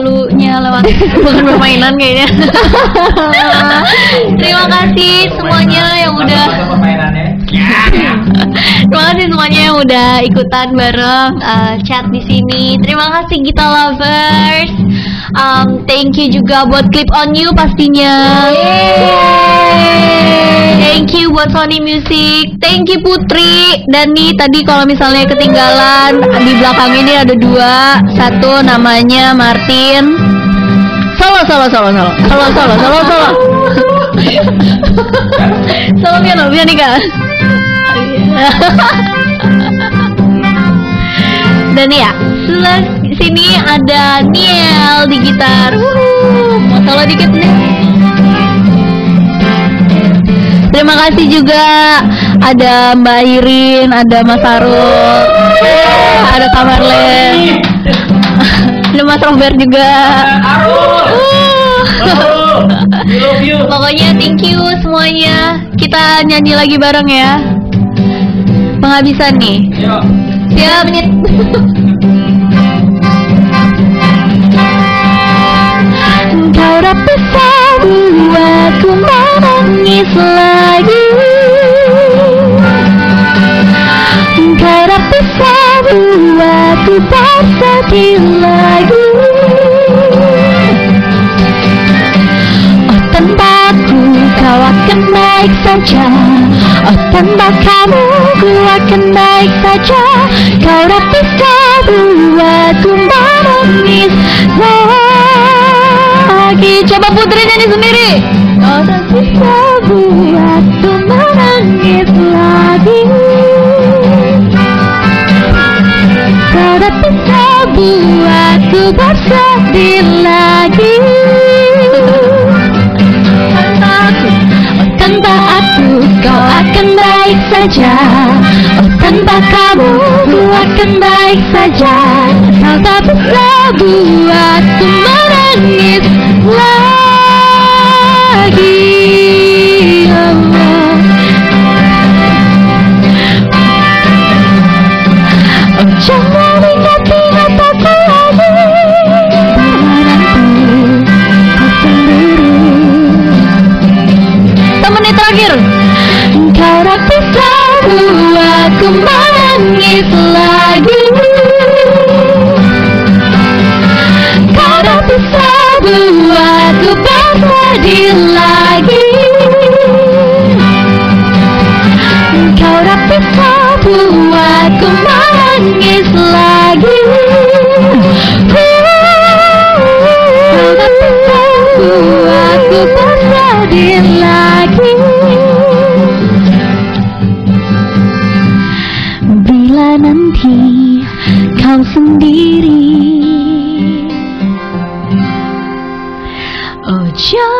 selalunya lewat bukan permainan kayaknya. Terima kasih semuanya yang udah permainannya. Terima kasih semuanya yang udah ikutan bareng uh, chat di sini. Terima kasih Gita lovers. Um, thank you juga buat Clip on You pastinya. Thank you buat Sony Music. Thank you Putri. Dan nih tadi kalau misalnya ketinggalan di belakang ini ada dua. Satu namanya Martin. Solo solo solo solo solo solo solo solo. Solo piano piano kak. Dan ya, sebelah sini ada Niel di gitar. Wuhu, mau solo dikit nih. Terima kasih juga ada Mbak Irin, ada Mas Arul, ada Kamarlen, ada Mas Robert juga. Uh. Pokoknya thank you semuanya. Kita nyanyi lagi bareng ya. Penghabisan nih. Yuk. Siap menit. buatku bersedih lagi. Oh tanpaku kau akan baik saja. Oh tanpa kamu ku akan baik saja. Kau dapat buatku menangis lagi. Coba putri nyanyi sendiri. Kau tak bisa buatku bersedih lagi. Tanpa aku, oh tanpa aku kau akan baik saja. Oh tanpa kamu ku akan baik saja. Kau tak bisa buatku buatku menangis lagi. Tak bisa buatku bersedih lagi. Kau tak bisa buatku paham sendiri Oh jauh.